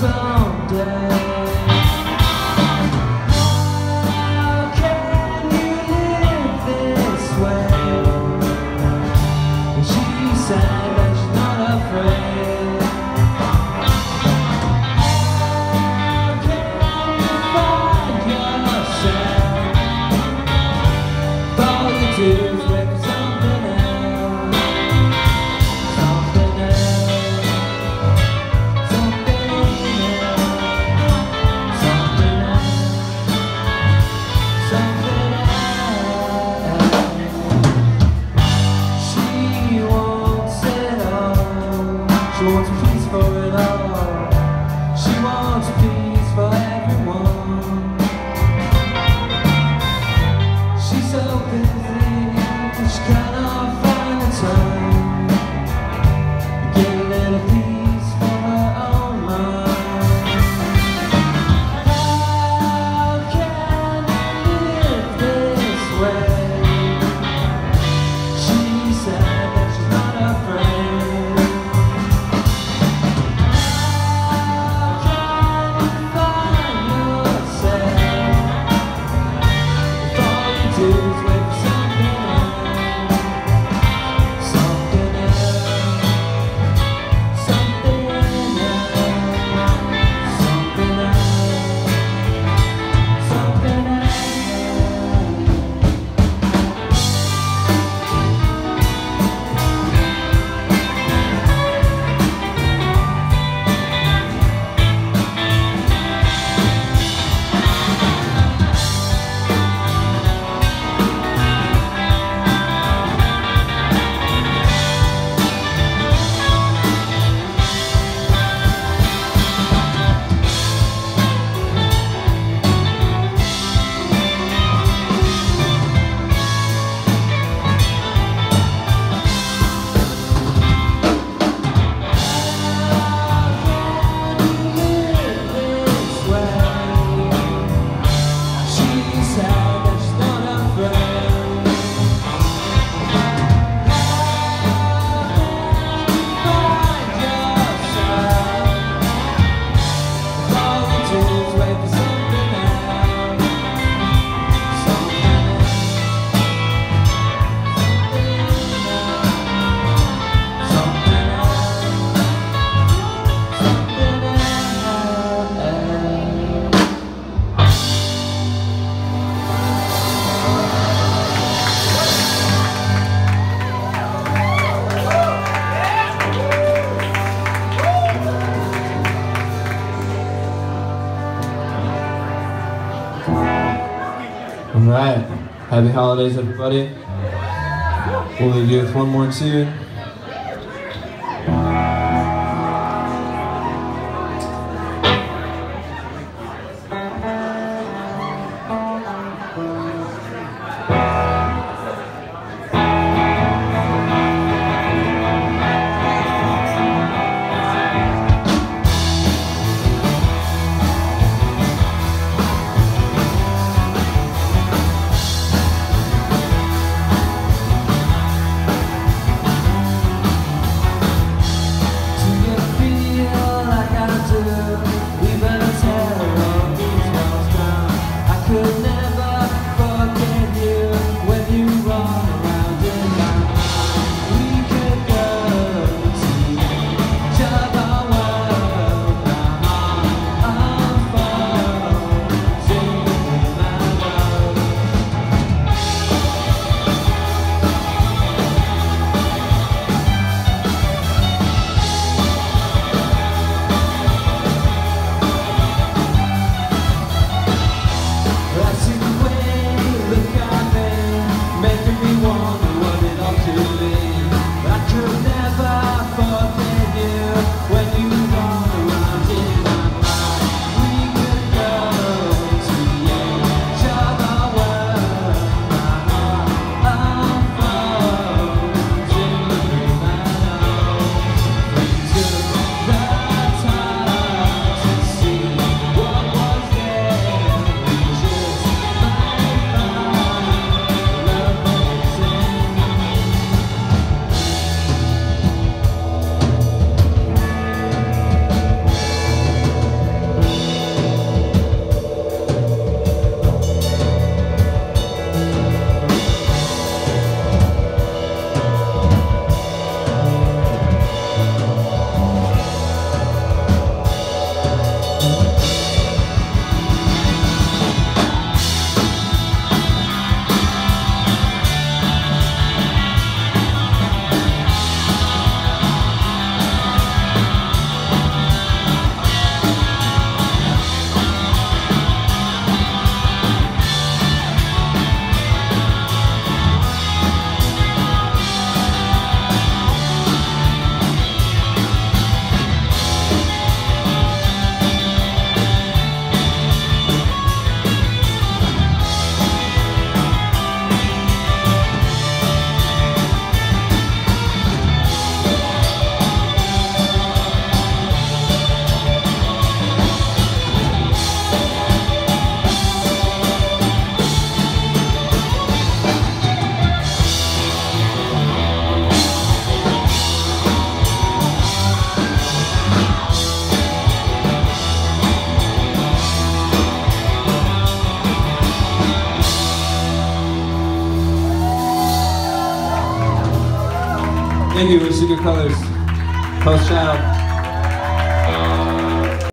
someday. inside All right. Happy holidays, everybody. We'll leave you with one more tune. Thank you. Good colors. Post child.